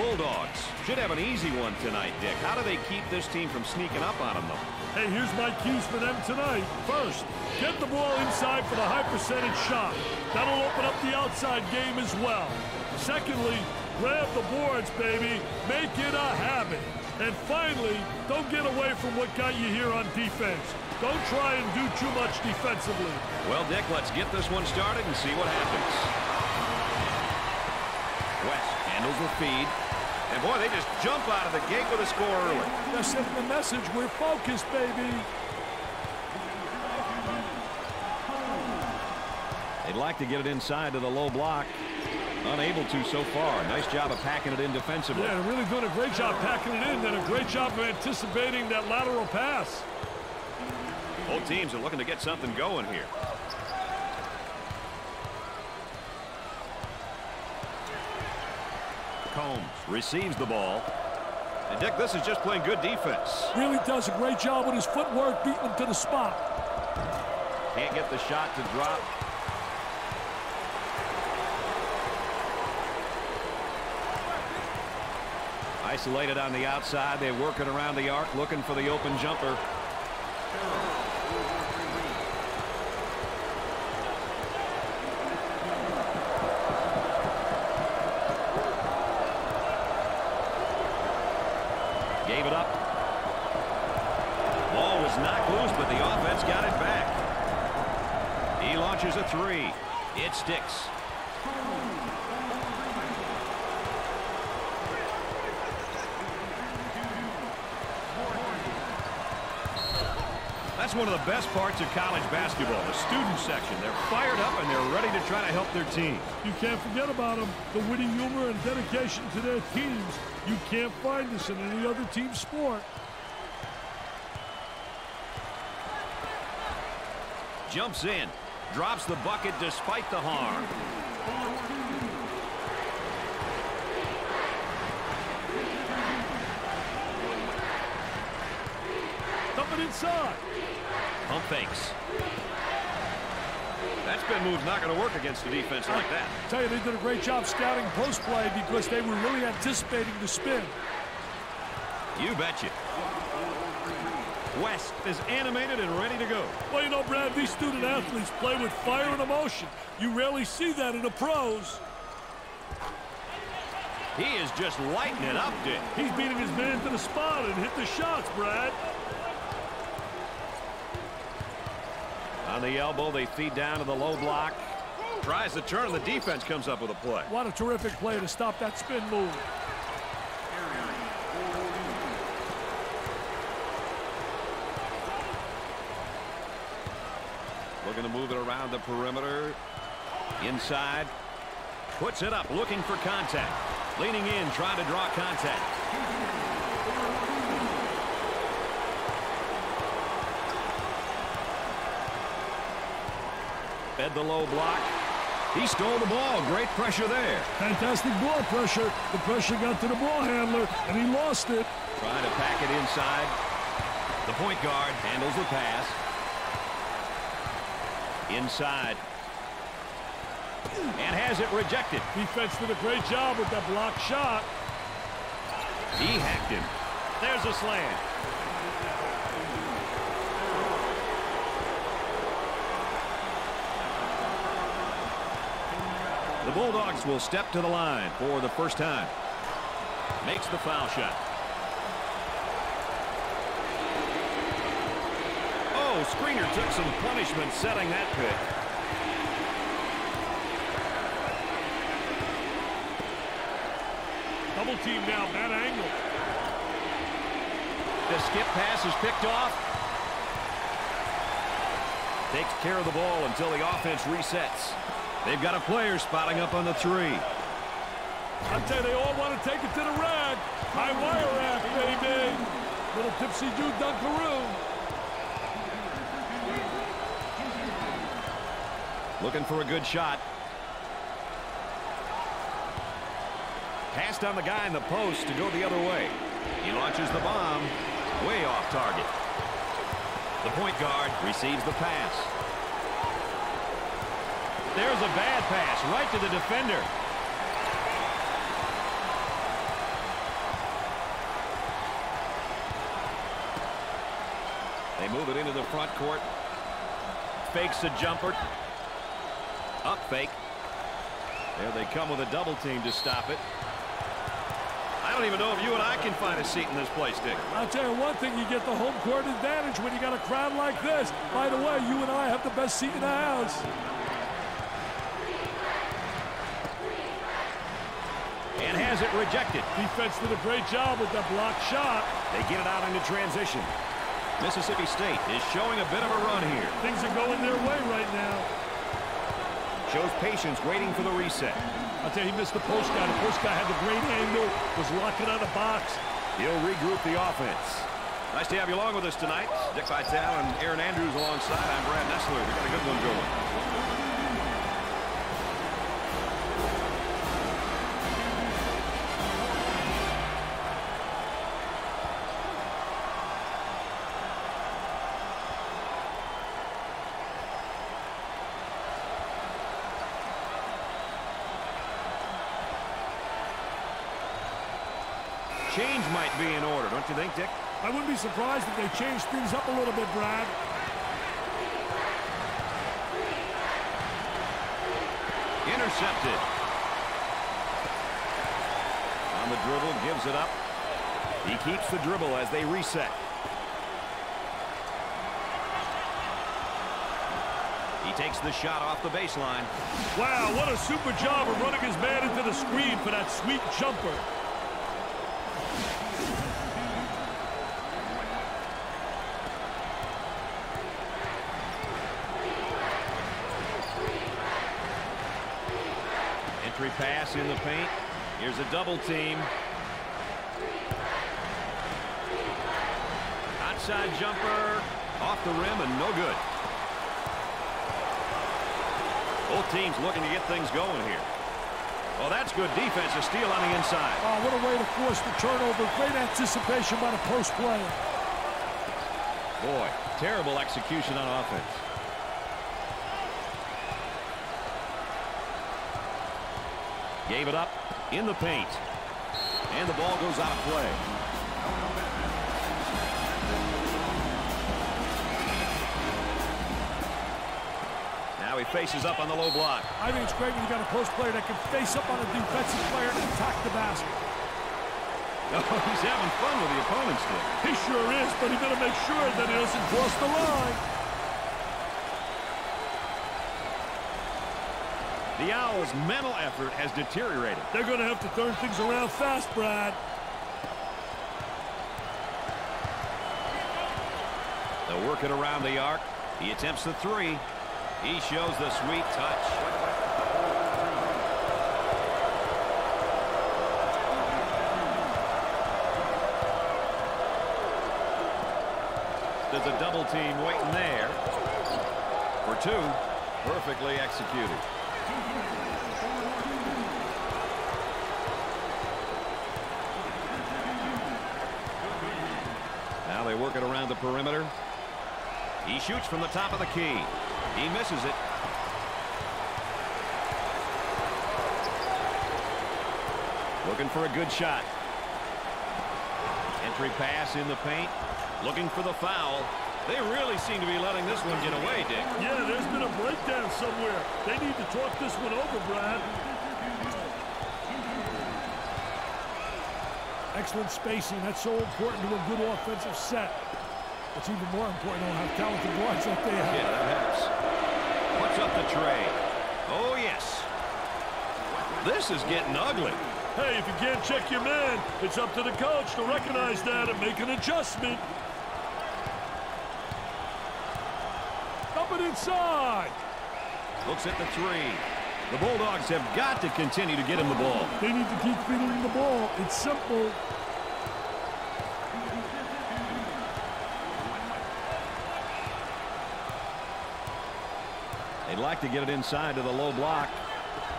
Bulldogs should have an easy one tonight, Dick. How do they keep this team from sneaking up on them, though? Hey, here's my keys for them tonight. First, get the ball inside for the high percentage shot. That'll open up the outside game as well. Secondly, grab the boards, baby. Make it a habit. And finally, don't get away from what got you here on defense. Don't try and do too much defensively. Well, Dick, let's get this one started and see what happens. West handles the feed. And boy, they just jump out of the gate with a score early. They're sending the message, we're focused, baby. They'd like to get it inside to the low block. Unable to so far. Nice job of packing it in defensively. Yeah, really doing a great job packing it in and a great job of anticipating that lateral pass. Both teams are looking to get something going here. Combs receives the ball. And Dick, this is just playing good defense. Really does a great job with his footwork, beating him to the spot. Can't get the shot to drop. Isolated on the outside. They're working around the arc, looking for the open jumper. Gave it up. Ball was knocked loose, but the offense got it back. He launches a three. It sticks. That's one of the best parts of college basketball, the student section. They're fired up and they're ready to try to help their team. You can't forget about them. The winning humor and dedication to their teams. You can't find this in any other team sport. Jumps in. Drops the bucket despite the harm. Coming inside. Pump fakes. That spin move's not going to work against a defense like that. I tell you, they did a great job scouting post play because they were really anticipating the spin. You betcha. West is animated and ready to go. Well, you know, Brad, these student athletes play with fire and emotion. You rarely see that in the pros. He is just lighting it up, Dick. He's beating his man to the spot and hit the shots, Brad. On the elbow, they feed down to the low block. Tries to turn, and the defense comes up with a play. What a terrific play to stop that spin move. Looking to move it around the perimeter. Inside. Puts it up, looking for contact. Leaning in, trying to draw contact. Fed the low block. He stole the ball. Great pressure there. Fantastic ball pressure. The pressure got to the ball handler, and he lost it. Trying to pack it inside. The point guard handles the pass. Inside. And has it rejected. Defense did a great job with that block shot. He hacked him. There's a slam. The Bulldogs will step to the line for the first time. Makes the foul shot. Oh, Screener took some punishment setting that pick. Double team now, bad angle. The skip pass is picked off. Takes care of the ball until the offense resets. They've got a player spotting up on the three. I tell you, they all want to take it to the rag. High wire rack, baby. Little tipsy dude Dunkaroo. Looking for a good shot. Passed on the guy in the post to go the other way. He launches the bomb. Way off target. The point guard receives the pass. There's a bad pass right to the defender. They move it into the front court. Fakes a jumper. Up fake. There they come with a double team to stop it. I don't even know if you and I can find a seat in this place, Dick. I'll tell you one thing, you get the home court advantage when you got a crowd like this. By the way, you and I have the best seat in the house. And has it rejected. Defense did a great job with that blocked shot. They get it out into transition. Mississippi State is showing a bit of a run here. Things are going their way right now. Shows patience waiting for the reset. I'll tell you, he missed the post guy. The post guy had the great angle, was locking on the box. He'll regroup the offense. Nice to have you along with us tonight. Dick Vitale and Erin Andrews alongside. I'm Brad Nessler. We've got a good one going. Change might be in order, don't you think, Dick? I wouldn't be surprised if they changed things up a little bit, Brad. Intercepted. On the dribble, gives it up. He keeps the dribble as they reset. He takes the shot off the baseline. Wow, what a super job of running his man into the screen for that sweet jumper. Entry pass in the paint. Here's a double team. Outside jumper. Off the rim and no good. Both teams looking to get things going here. Well, that's good defense. A steal on the inside. Oh, what a way to force the turnover. Great anticipation by the post player. Boy, terrible execution on offense. Gave it up in the paint. And the ball goes out of play. Now he faces up on the low block. I think it's great when you got a post player that can face up on a defensive player and attack the basket. Oh, he's having fun with the opponents there. He sure is, but he better make sure that he doesn't cross the line. The Owls' mental effort has deteriorated. They're going to have to turn things around fast, Brad. They'll work it around the arc. He attempts the three. He shows the sweet touch. There's a double team waiting there for two. Perfectly executed. Now they work it around the perimeter. He shoots from the top of the key. He misses it. Looking for a good shot. Entry pass in the paint. Looking for the foul. They really seem to be letting this one get away, Dick. Yeah, there's been a breakdown somewhere. They need to talk this one over, Brad. Excellent spacing. That's so important to a good offensive set. It's even more important to have talented guards they have. Yeah, that helps. Puts up the tray. Oh, yes. This is getting ugly. Hey, if you can't check your man, it's up to the coach to recognize that and make an adjustment. Up and inside. Looks at the three. The Bulldogs have got to continue to get him the ball. They need to keep feeding the ball. It's simple. They'd like to get it inside to the low block.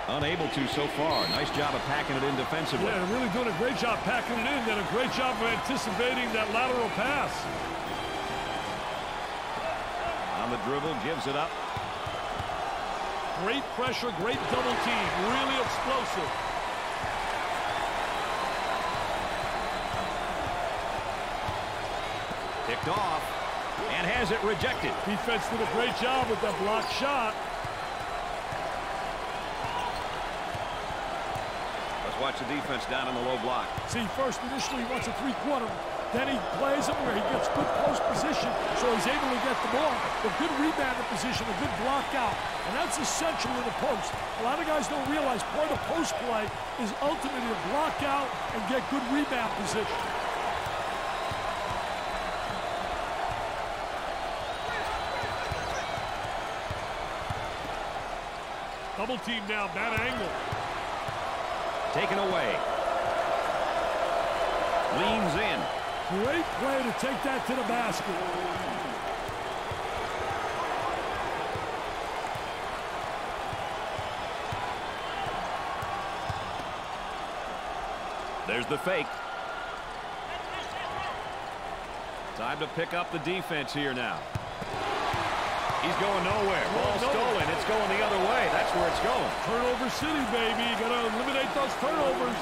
Unable to so far. Nice job of packing it in defensively. Yeah, they're really doing a great job packing it in. Did a great job of anticipating that lateral pass. On dribble, gives it up. Great pressure, great double team. Really explosive. Picked off. And and has it rejected. Defense did a great job with that block shot. Let's watch the defense down in the low block. See, first initially he wants a three-quarter. Then he plays him where he gets good post position, so he's able to get the ball. But good rebound in position, a good block out. And that's essential in the post. A lot of guys don't realize part of post play is ultimately to block out and get good rebound position. Double team now, bad angle. Taken away. Leans in. Great play to take that to the basket. There's the fake. Time to pick up the defense here now. He's going nowhere. Ball stolen. It's going the other way. That's where it's going. Turnover city, baby. You got to eliminate those turnovers.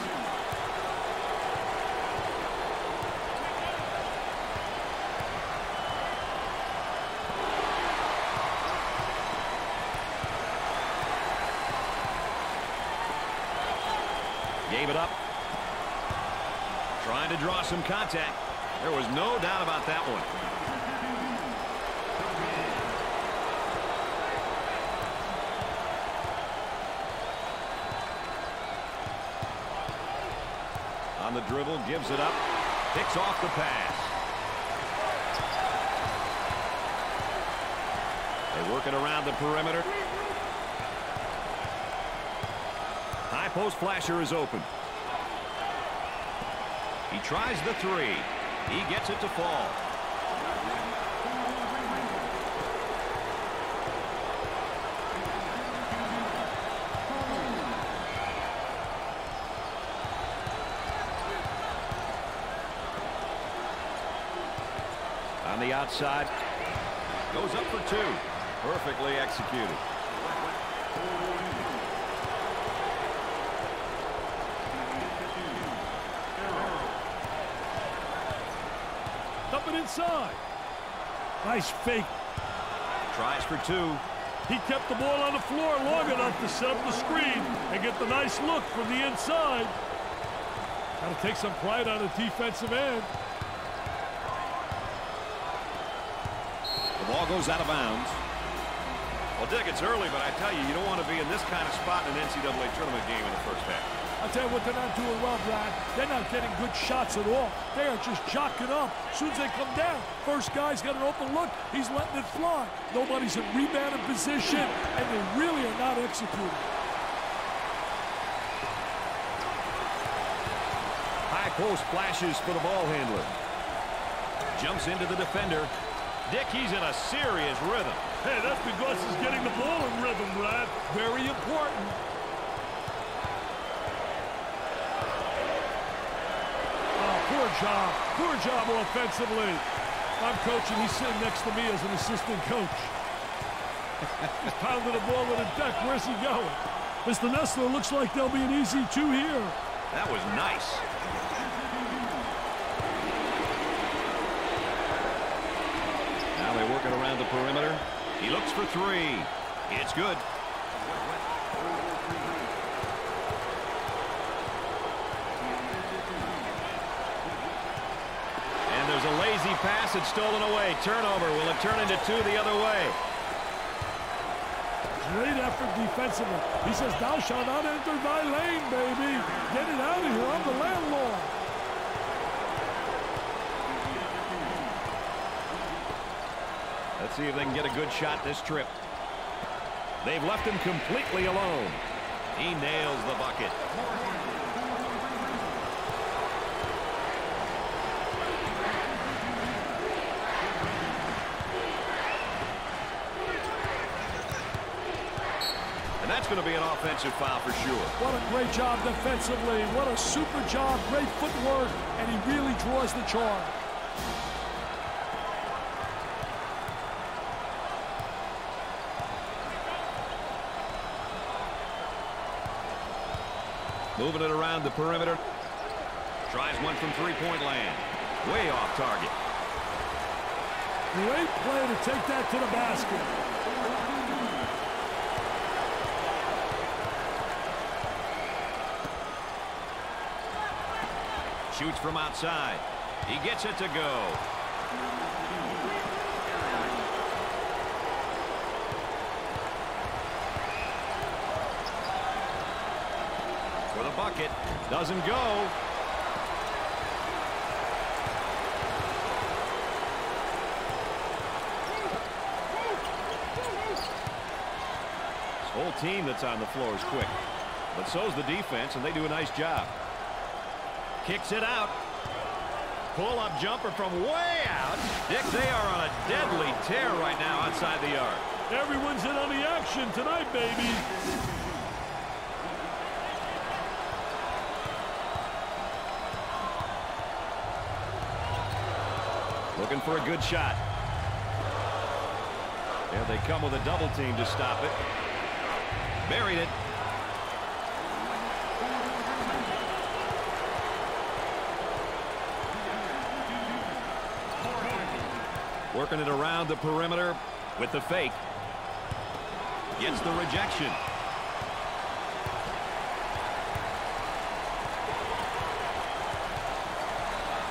Gave it up. Trying to draw some contact. There was no doubt about that one. On the dribble, gives it up. Picks off the pass. They work it around the perimeter. High post flasher is open. He tries the three. He gets it to fall. On the outside. Goes up for two. Perfectly executed. Dumping inside. Nice fake. Tries for two. He kept the ball on the floor long enough to set up the screen and get the nice look from the inside. Got to take some pride on the defensive end. The ball goes out of bounds. Well, Dick, it's early, but I tell you, you don't want to be in this kind of spot in an NCAA tournament game in the first half. I'll tell you what they're not doing well, Brad. They're not getting good shots at all. They are just jocking up. As soon as they come down, first guy's got an open look. He's letting it fly. Nobody's in rebounding position, and they really are not executing. High post flashes for the ball handler. Jumps into the defender. Dick, he's in a serious rhythm. Hey, that's because he's getting the ball in rhythm, Brad. Very important. Poor job. Poor job offensively. I'm coaching. He's sitting next to me as an assistant coach. He's pounding the ball to the deck. Where's he going? Mr. Nessler looks like there'll be an easy two here. That was nice. Now they work it around the perimeter. He looks for three. It's good. Pass. It's stolen away. Turnover. Will it turn into two the other way? Great effort defensively. He says, thou shalt not enter thy lane, baby. Get it out of here. I'm the landlord. Let's see if they can get a good shot this trip. They've left him completely alone. He nails the bucket. Going to be an offensive foul for sure. What a great job defensively. What a super job. Great footwork. And he really draws the charge. Moving it around the perimeter. Tries one from three-point land. Way off target. Great play to take that to the basket. Shoots from outside. He gets it to go. For the bucket. Doesn't go. This whole team that's on the floor is quick. But so's the defense, and they do a nice job. Kicks it out. Pull-up jumper from way out. Dick, they are on a deadly tear right now outside the yard. Everyone's in on the action tonight, baby. Looking for a good shot. There they come with a double team to stop it. Buried it. Working it around the perimeter with the fake. Gets the rejection.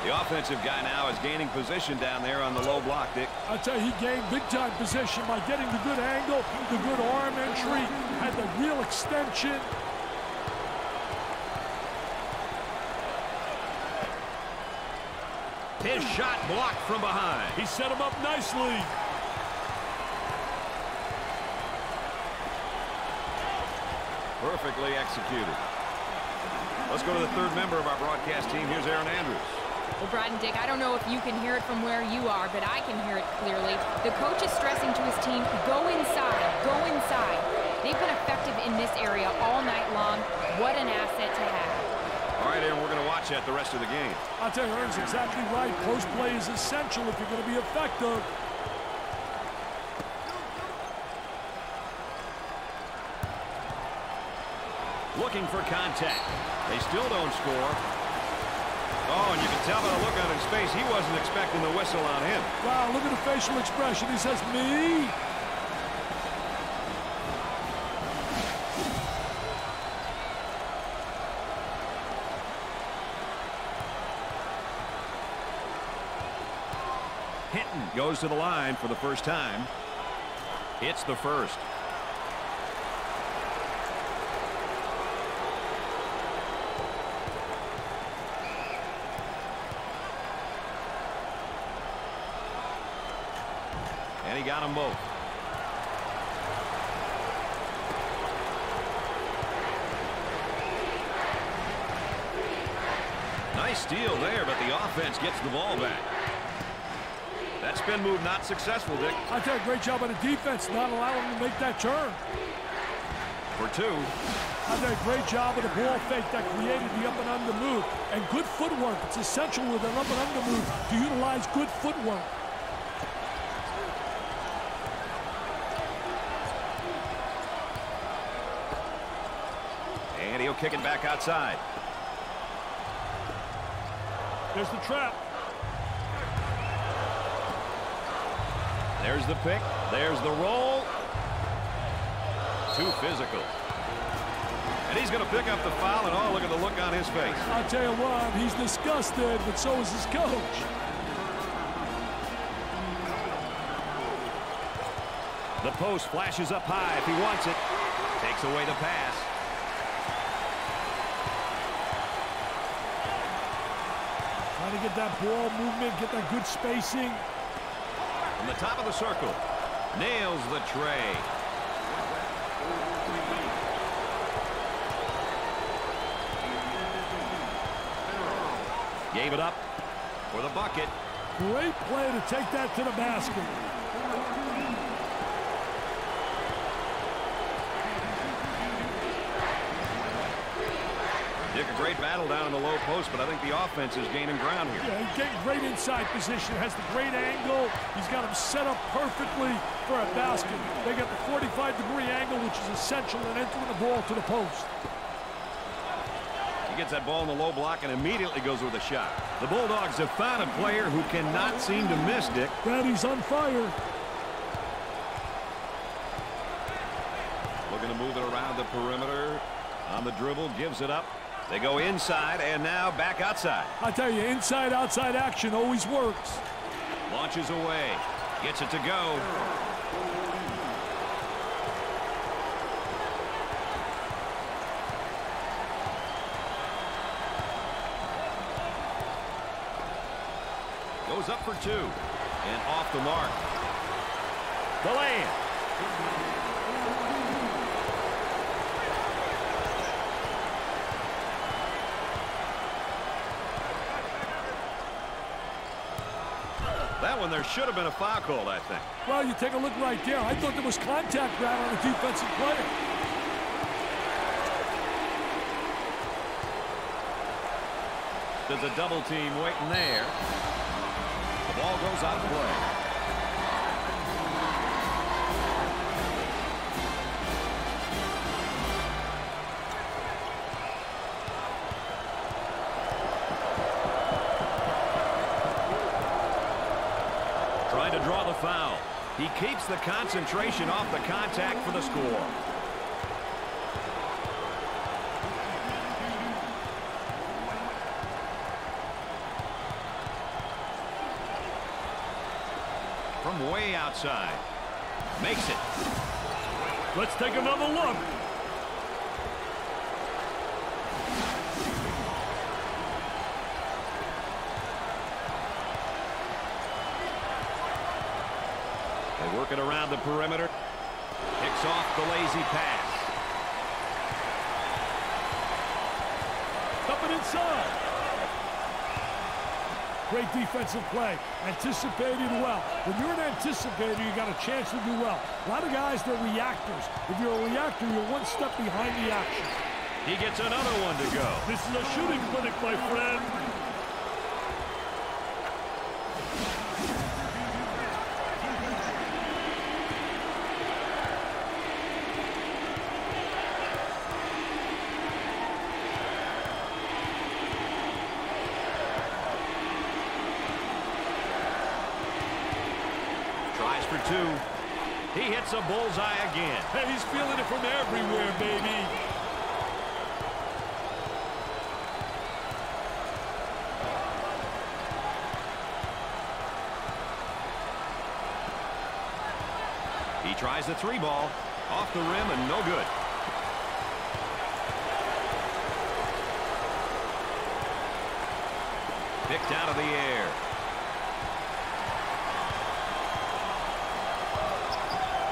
The offensive guy now is gaining position down there on the low block, Dick. I tell you, he gained big-time position by getting the good angle, the good arm entry, had the real extension. His shot blocked from behind. He set him up nicely. Perfectly executed. Let's go to the third member of our broadcast team. Here's Erin Andrews. Well, Brad and Dick, I don't know if you can hear it from where you are, but I can hear it clearly. The coach is stressing to his team, go inside, go inside. They've been effective in this area all night long. What an asset to have. All right, Erin, we're going to watch that the rest of the game. I'll tell you, Erin's exactly right. Post play is essential if you're going to be effective. Looking for contact. They still don't score. Oh, and you can tell by the look on his face, he wasn't expecting the whistle on him. Wow, look at the facial expression. He says, me? To the line for the first time. It's the first. And he got them both. Nice steal there, but the offense gets the ball back. That spin move not successful, Dick. I tell you, great job on the defense, not allowing him to make that turn. For two. I tell you, great job of the ball fake that created the up and under move. And good footwork. It's essential with an up and under move to utilize good footwork. And he'll kick it back outside. There's the trap. There's the pick. There's the roll. Too physical. And he's going to pick up the foul, and oh, look at the look on his face. I'll tell you what, he's disgusted, but so is his coach. The post flashes up high if he wants it. Takes away the pass. Trying to get that ball movement, get that good spacing. The top of the circle. Nails the tray. Gave it up for the bucket. Great play to take that to the basket. Dick, a great battle down in the low post, but I think the offense is gaining ground here. Yeah, he's getting great inside position, has the great angle. He's got him set up perfectly for a basket. They got the 45-degree angle, which is essential in entering the ball to the post. He gets that ball in the low block and immediately goes with a shot. The Bulldogs have found a player who cannot seem to miss, Dick. Brady's on fire. Looking to move it around the perimeter. On the dribble, gives it up. They go inside and now back outside. I tell you, inside-outside action always works. Launches away. Gets it to go. Goes up for two. And off the mark. The land. One, there should have been a foul called, I think. Well, you take a look right there. I thought there was contact ground on a defensive player. There's a double team waiting there. The ball goes out of play. Foul. He keeps the concentration off the contact for the score. From way outside. Makes it. Let's take another look. They work it around the perimeter. Kicks off the lazy pass. Up and inside. Great defensive play. Anticipated well. When you're an anticipator, you got a chance to do well. A lot of guys, they're reactors. If you're a reactor, you're one step behind the action. He gets another one to go. This is a shooting clinic, my friend. Tries for two. He hits a bullseye again. Hey, he's feeling it from everywhere, baby. He tries the three ball. Off the rim and no good. Picked out of the air.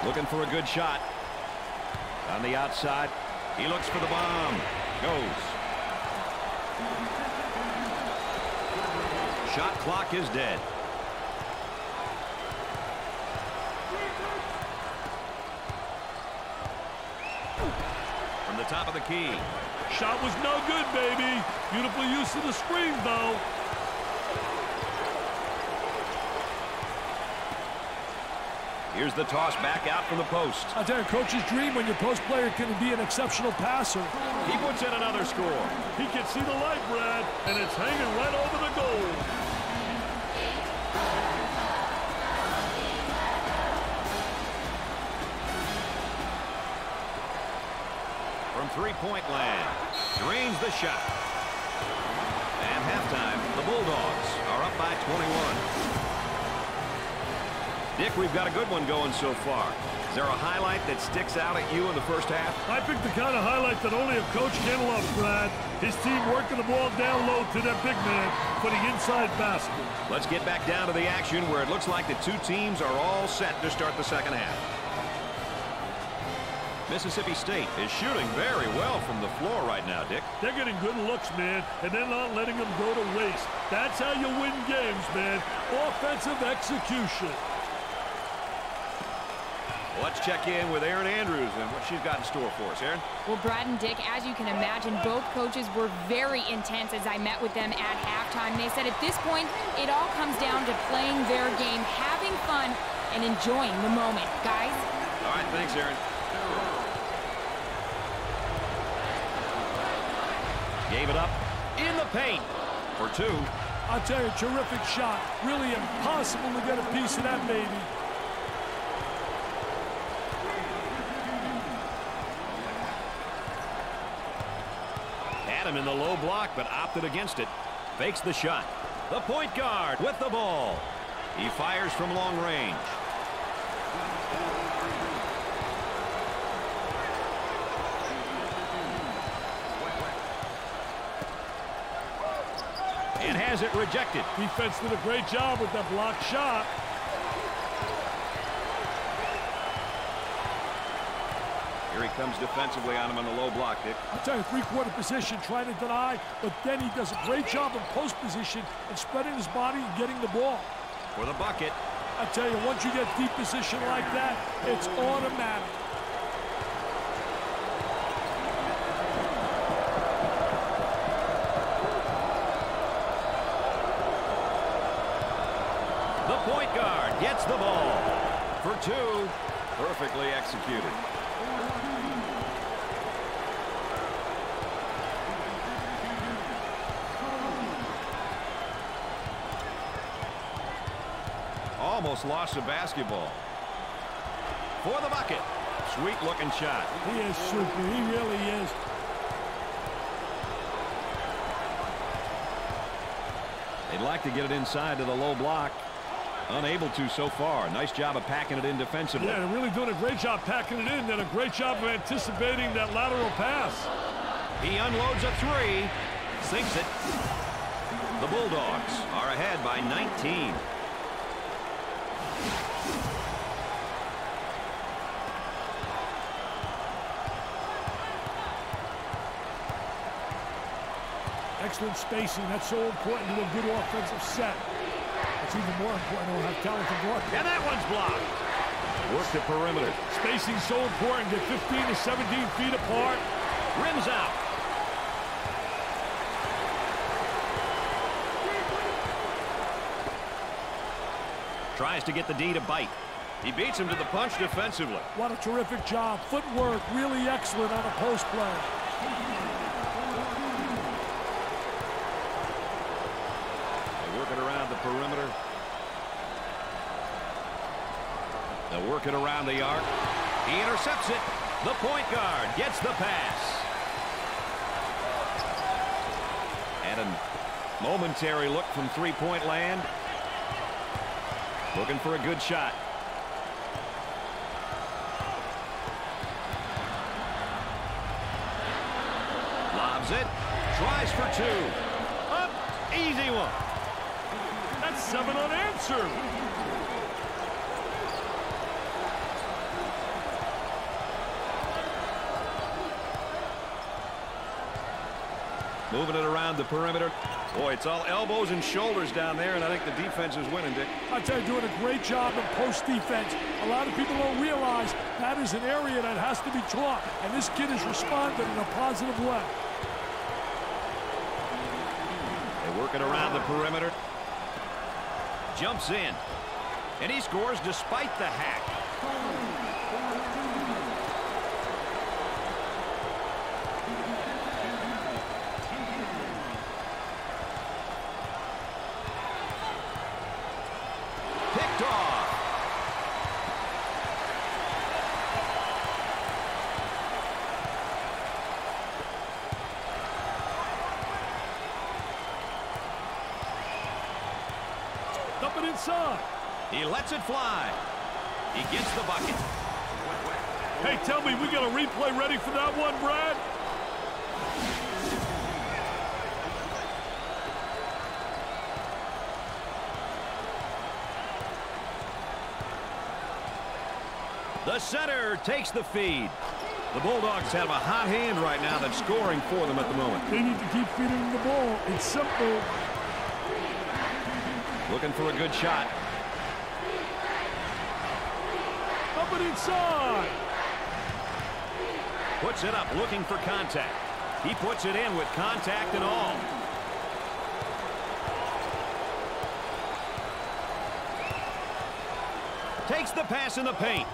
Looking for a good shot. On the outside. He looks for the bomb. Goes. Shot clock is dead. From the top of the key. Shot was no good, baby. Beautiful use of the screen, though. Here's the toss back out from the post. I tell you, coach's dream when your post player can be an exceptional passer. He puts in another score. He can see the light, Brad, and it's hanging right over the goal. From three-point land. Drains the shot. And halftime, the Bulldogs are up by 21. Dick, we've got a good one going so far. Is there a highlight that sticks out at you in the first half? I picked the kind of highlight that only a coach can love, Brad. His team working the ball down low to their big man for the inside basket. Let's get back down to the action where it looks like the two teams are all set to start the second half. Mississippi State is shooting very well from the floor right now, Dick. They're getting good looks, man, and they're not letting them go to waste. That's how you win games, man. Offensive execution. Let's check in with Erin Andrews and what she's got in store for us. Erin? Well, Brad and Dick, as you can imagine, both coaches were very intense as I met with them at halftime. They said at this point, it all comes down to playing their game, having fun, and enjoying the moment. Guys? All right, thanks, Erin. Gave it up in the paint for two. I'll tell you, terrific shot. Really impossible to get a piece of that baby. Him in the low block, but opted against it. Fakes the shot. The point guard with the ball. He fires from long range. And has it rejected. Defense did a great job with that block shot. Here he comes defensively on him on the low block, Dick. I'll tell you, three-quarter position, trying to deny, but then he does a great job in post position and spreading his body and getting the ball. For the bucket. I tell you, once you get deep position like that, it's automatic. The point guard gets the ball for two. Perfectly executed. Almost lost the basketball. For the bucket. Sweet looking shot. He is super. He really is. They'd like to get it inside to the low block. Unable to so far. Nice job of packing it in defensively. Yeah, they're really doing a great job packing it in. Did a great job of anticipating that lateral pass. He unloads a three. Sinks it. The Bulldogs are ahead by 19. Excellent spacing. That's so important to a good offensive set. It's even more important to have talented guard. And that one's blocked. Work the perimeter. Spacing so important. Get 15 to 17 feet apart. Rims out. Tries to get the D to bite. He beats him to the punch defensively. What a terrific job. Footwork really excellent on a post play. They work it around the perimeter. They'll work it around the arc. He intercepts it. The point guard gets the pass. And a momentary look from three-point land. Looking for a good shot. Lobs it. Tries for two. Up. Easy one. Seven unanswered. Moving it around the perimeter. Boy, it's all elbows and shoulders down there, and I think the defense is winning, Dick. I tell you, doing a great job in post defense. A lot of people don't realize that is an area that has to be taught, and this kid has responded in a positive way. They work it around the perimeter. Jumps in. And he scores despite the hack. Picked off. Dump it inside. He lets it fly. He gets the bucket. Hey, tell me, we got a replay ready for that one, Brad? The center takes the feed. The Bulldogs have a hot hand right now that's scoring for them at the moment. They need to keep feeding the ball. It's simple. Looking for a good shot. Dump it inside. Puts it up, looking for contact. He puts it in with contact and all. Takes the pass in the paint.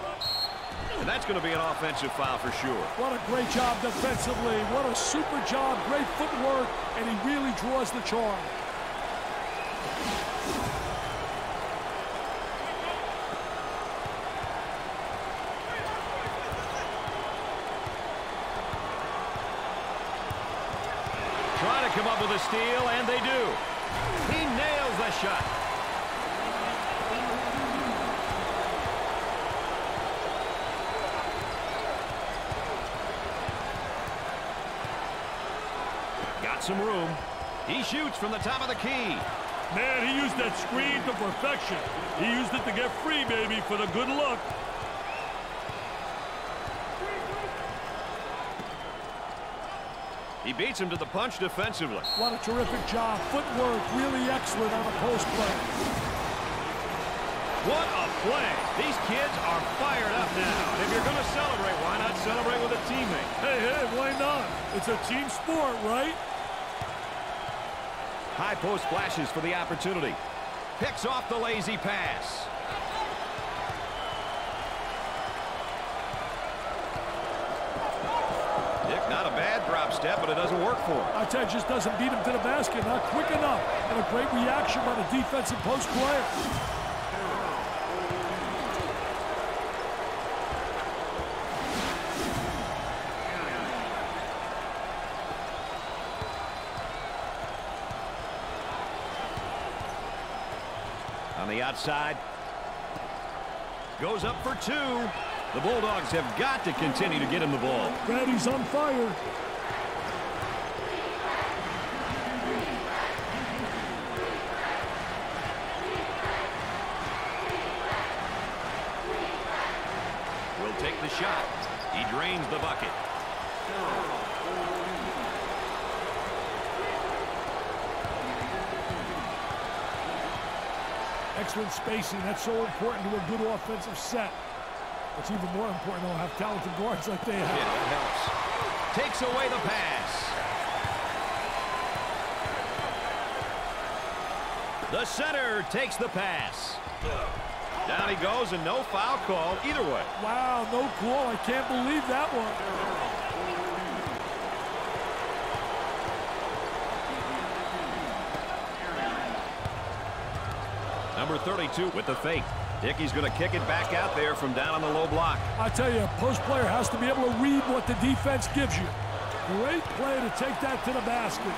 And that's going to be an offensive foul for sure. What a great job defensively. What a super job. Great footwork. And he really draws the charge. Trying to come up with a steal, and they do. He nails the shot. Got some room. He shoots from the top of the key. Man, he used that screen to perfection. He used it to get free, baby, for the good look. He beats him to the punch defensively. What a terrific job. Footwork really excellent on a post play. What a play. These kids are fired up now. And if you're going to celebrate, why not celebrate with a teammate? Hey, hey, why not? It's a team sport, right? High post flashes for the opportunity. Picks off the lazy pass. Dick, not a bad drop step, but it doesn't work for him. I tell you, just doesn't beat him to the basket. Not quick enough. And a great reaction by the defensive post player. On the outside. Goes up for two. The Bulldogs have got to continue to get him the ball. Brady's on fire. Will take the shot. He drains the bucket. Excellent spacing. That's so important to a good offensive set. It's even more important to have talented guards like they Yeah, have. that helps. Takes away the pass. The center takes the pass. Down he goes, and no foul call either way. Wow, no call. I can't believe that one. Number 32 with the fake. Dickey's going to kick it back out there from down on the low block. I tell you, a post player has to be able to read what the defense gives you. Great play to take that to the basket.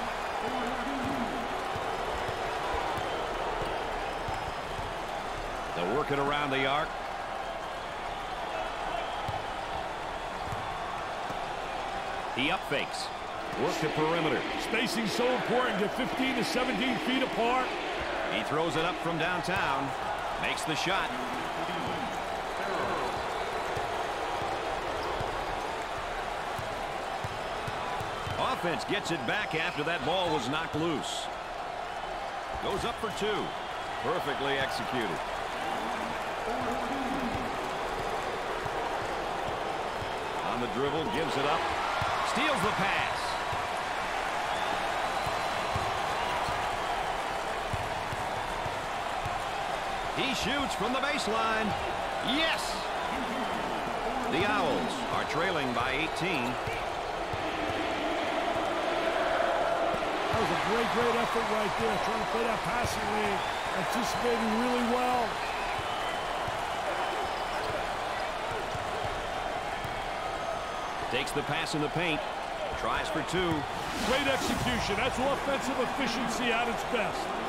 They'll work it around the arc. He up fakes. Work the perimeter. Spacing so important. Get 15 to 17 feet apart. He throws it up from downtown. Makes the shot. Offense gets it back after that ball was knocked loose. Goes up for two. Perfectly executed. On the dribble, gives it up. Steals the pass. He shoots from the baseline. Yes! The Owls are trailing by 18. That was a great, great effort right there. Trying to play that passing lane. Anticipating really well. Takes the pass in the paint. Tries for two. Great execution. That's offensive efficiency at its best.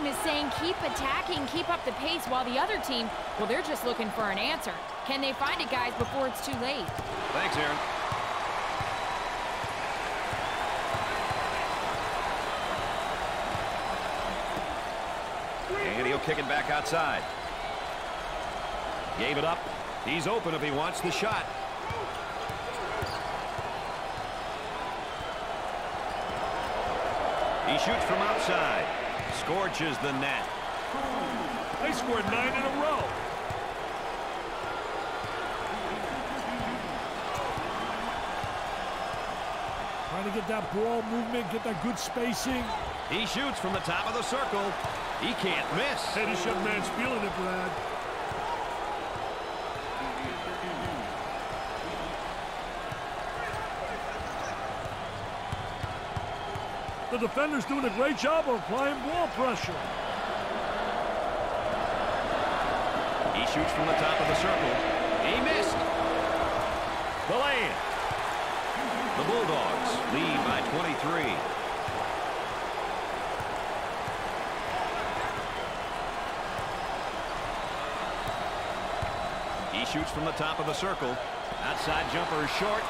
Team is saying keep attacking, keep up the pace, while the other team, well, they're just looking for an answer. Can they find it, guys, before it's too late? Thanks, Erin. And he'll kick it back outside. Gave it up. He's open if he wants the shot. He shoots from outside. Scorches the net. They scored nine in a row. Trying to get that ball movement, get that good spacing. He shoots from the top of the circle. He can't miss. Hey, this young man's feeling it, Brad. Defender's doing a great job of applying ball pressure. He shoots from the top of the circle. He missed. The lane. The Bulldogs lead by 23. He shoots from the top of the circle. Outside jumper is short.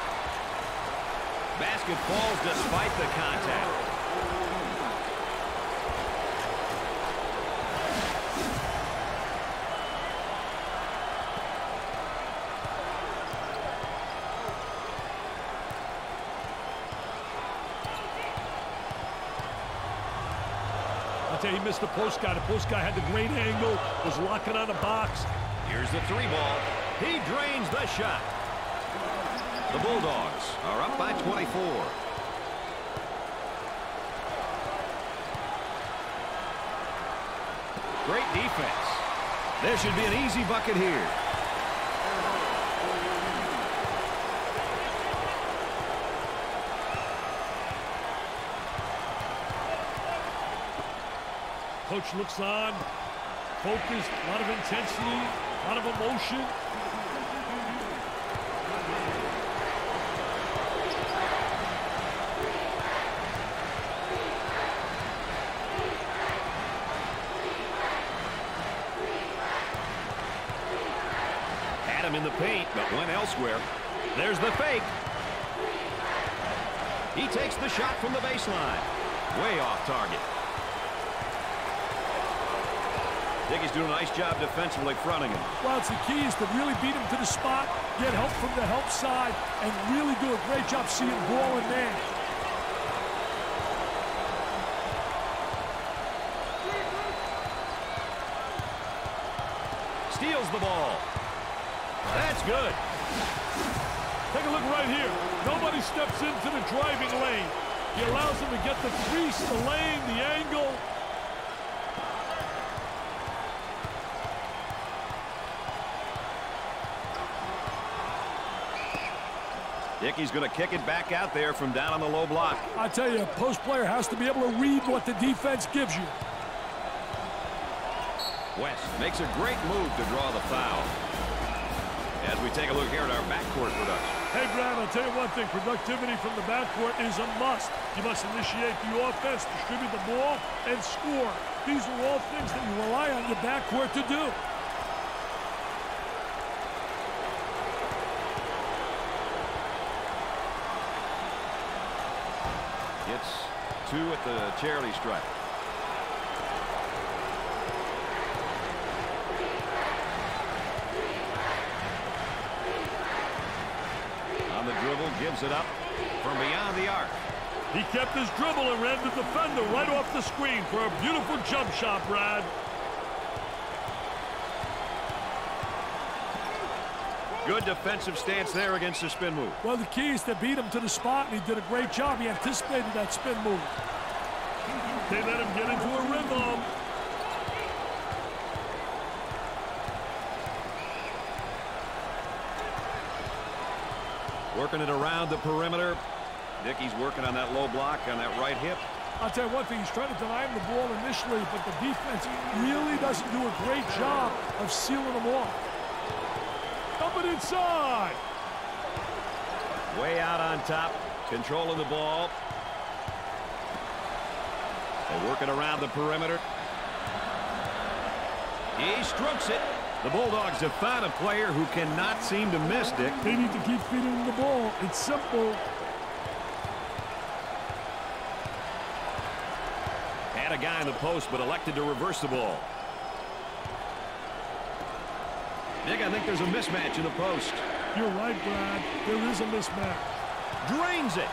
Basket falls despite the contact. He missed the post guy. The post guy had the great angle, was locking on the box. Here's the three ball. He drains the shot. The Bulldogs are up by 24. Great defense. There should be an easy bucket here. Coach looks on, focused, a lot of intensity, a lot of emotion. In the paint, but went elsewhere. There's the fake. He takes the shot from the baseline. Way off target. Dickey's doing a nice job defensively fronting him. Well, it's the key is to really beat him to the spot, get help from the help side, and really do a great job seeing ball and man. Steals the ball. That's good. Take a look right here. Nobody steps into the driving lane. He allows him to get the crease, the lane, the angle, Dickey's going to kick it back out there from down on the low block. I tell you, a post player has to be able to read what the defense gives you. West makes a great move to draw the foul. As we take a look here at our backcourt production. Hey, Brad, I'll tell you one thing. Productivity from the backcourt is a must. You must initiate the offense, distribute the ball, and score. These are all things that you rely on your backcourt to do. Two at the charity stripe. On the dribble, gives it up from beyond the arc. He kept his dribble and ran the defender right off the screen for a beautiful jump shot, Brad. Good defensive stance there against the spin move. Well, the key is to beat him to the spot, and he did a great job. He anticipated that spin move. They let him get into a rhythm. Working it around the perimeter. Nicky's working on that low block on that right hip. I'll tell you one thing, he's trying to deny him the ball initially, but the defense really doesn't do a great job of sealing him off. Coming inside. Way out on top, controlling the ball. They're working around the perimeter. He strokes it. The Bulldogs have found a player who cannot seem to miss, Dick. They need to keep feeding the ball. It's simple. Had a guy in the post, but elected to reverse the ball. Nick, I think there's a mismatch in the post. You're right, Brad. There is a mismatch. Drains it.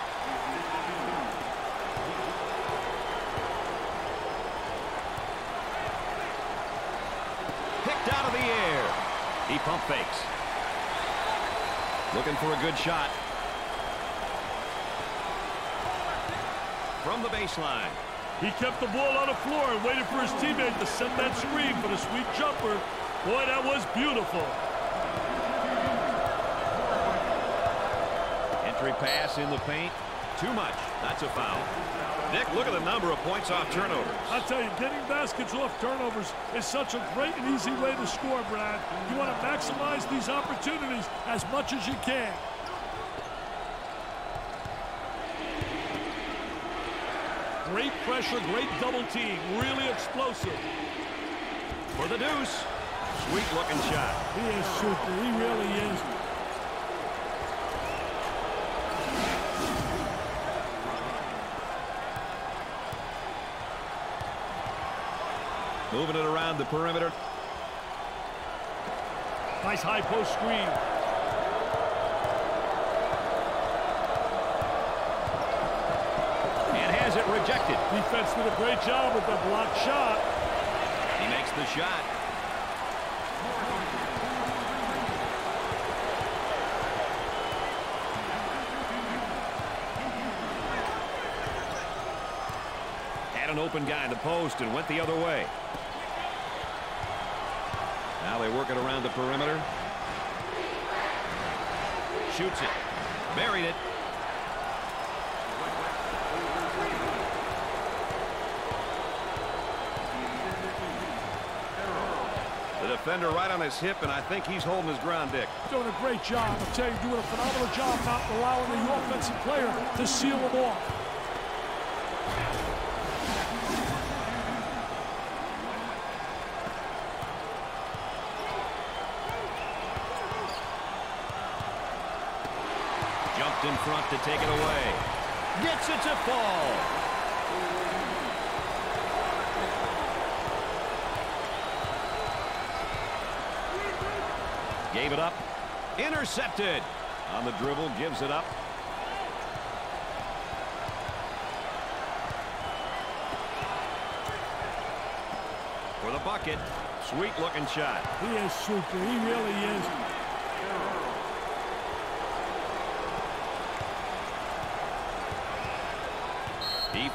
Picked out of the air. He pump fakes. Looking for a good shot. From the baseline. He kept the ball on the floor and waited for his teammate to send that screen for the sweet jumper Boy, that was beautiful. Entry pass in the paint. Too much. That's a foul. Nick, look at the number of points off turnovers. I tell you, getting baskets off turnovers is such a great and easy way to score, Brad. You want to maximize these opportunities as much as you can. Great pressure, great double team, really explosive. For the deuce. Sweet looking shot. He is super, he really is. Moving it around the perimeter. Nice high post screen. And has it rejected. Defense did a great job with the blocked shot. He makes the shot. An open guy in the post and went the other way. Now they work it around the perimeter. Shoots it. Buried it. The defender right on his hip, and I think he's holding his ground, Dick. Doing a great job. I tell you, doing a phenomenal job not allowing the offensive player to seal him off. Jumped in front to take it away. Gets it to fall. Gave it up. Intercepted. On the dribble, gives it up. For the bucket. Sweet looking shot. He is super. He really is.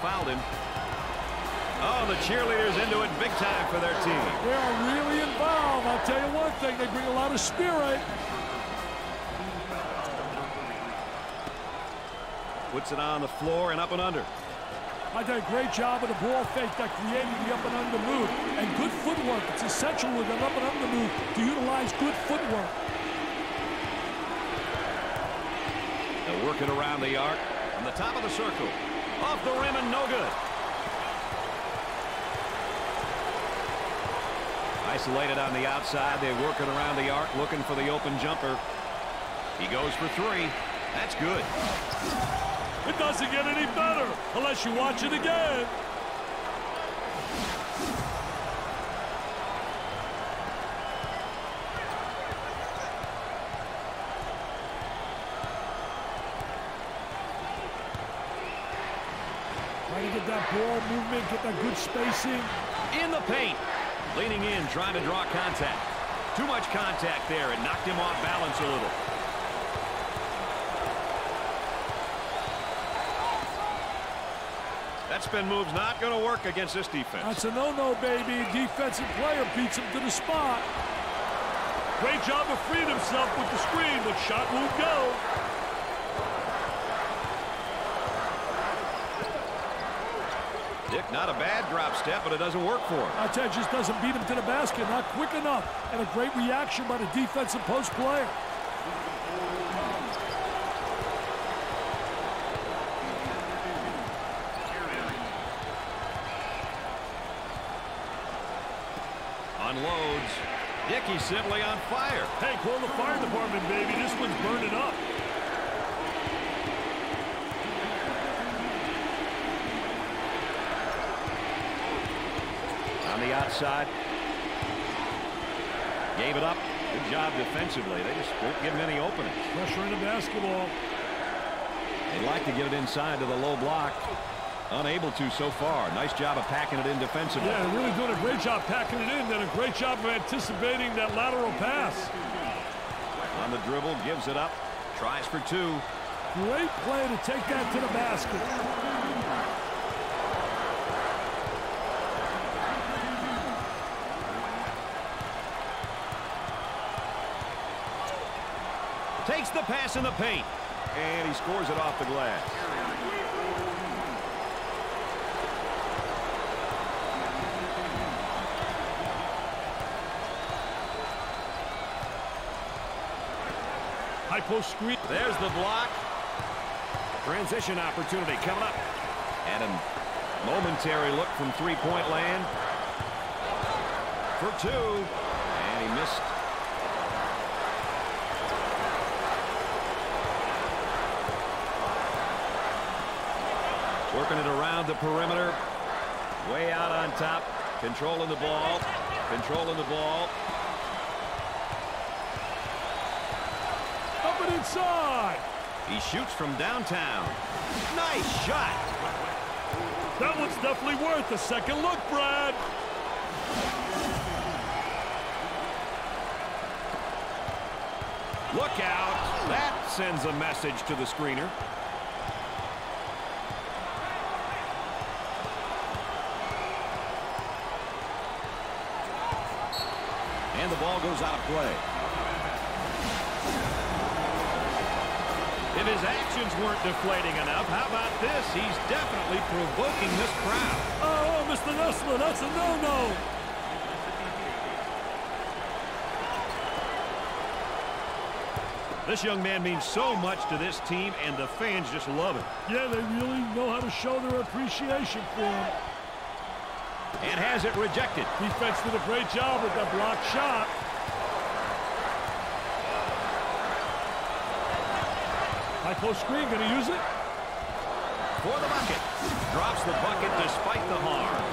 Fouled him. Oh, the cheerleaders into it big time for their team. They are really involved. I'll tell you one thing, they bring a lot of spirit. Puts it on the floor and up and under. I did a great job of the ball fake that created the up and under move. And good footwork. It's essential with an up and under move to utilize good footwork. They'll work it around the arc. On the top of the circle. Off the rim and no good. Isolated on the outside. They're working around the arc looking for the open jumper. He goes for three. That's good. It doesn't get any better unless you watch it again. Trying to get that ball movement, get that good spacing. In the paint. Leaning in, trying to draw contact. Too much contact there. It knocked him off balance a little. That spin move's not going to work against this defense. That's a no-no, baby. Defensive player beats him to the spot. Great job of freeing himself with the screen, but shot won't go. Dick, not a bad drop step, but it doesn't work for him. I tell you, just doesn't beat him to the basket. Not quick enough. And a great reaction by the defensive post player. Unloads. Dickey simply on fire. Hey, call the fire department, baby. This one's burning up. On the outside. Gave it up. Good job defensively. They just won't give him any openings. Pressure in the basketball. They'd like to get it inside to the low block. Unable to so far. Nice job of packing it in defensively. Yeah, really doing a great job packing it in, and a great job of anticipating that lateral pass. On the dribble, gives it up, tries for two. Great play to take that to the basket. Takes the pass in the paint. And he scores it off the glass. High post screen. There's the block. Transition opportunity coming up. And a momentary look from three-point land. For two. And he missed. Working it around the perimeter. Way out on top. Controlling the ball. Controlling the ball. Up and inside. He shoots from downtown. Nice shot. That one's definitely worth a second look, Brad. Look out. That sends a message to the screener. And the ball goes out of play. If his actions weren't deflating enough, how about this? He's definitely provoking this crowd. Oh, oh Mr. Nessler, that's a no-no. This young man means so much to this team, and the fans just love him. Yeah, they really know how to show their appreciation for him. And has it rejected. Defense did a great job with that block shot. High post screen, going to use it? For the bucket. Drops the bucket despite the harm.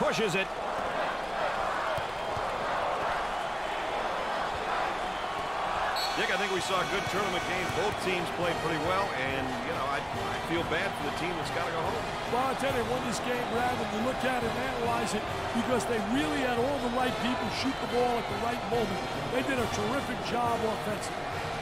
Pushes it. Dick, I think we saw a good tournament game. Both teams played pretty well, and, you know, I, I feel bad for the team that's got to go home. Well, I tell you, won this game, rather than look at it and analyze it, because they really had all the right people shoot the ball at the right moment. They did a terrific job offensively.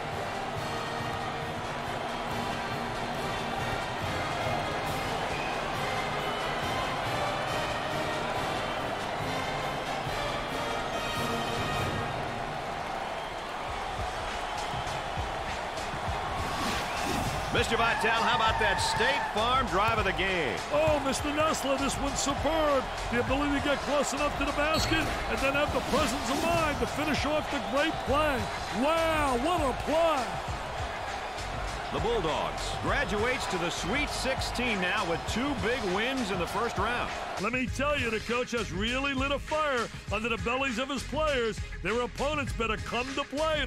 That State Farm drive of the game? Oh, Mr. Nessler, this one's superb. The ability to get close enough to the basket and then have the presence of mind to finish off the great play. Wow, what a play. The Bulldogs graduates to the Sweet 16 now with two big wins in the first round. Let me tell you, the coach has really lit a fire under the bellies of his players. Their opponents better come to play.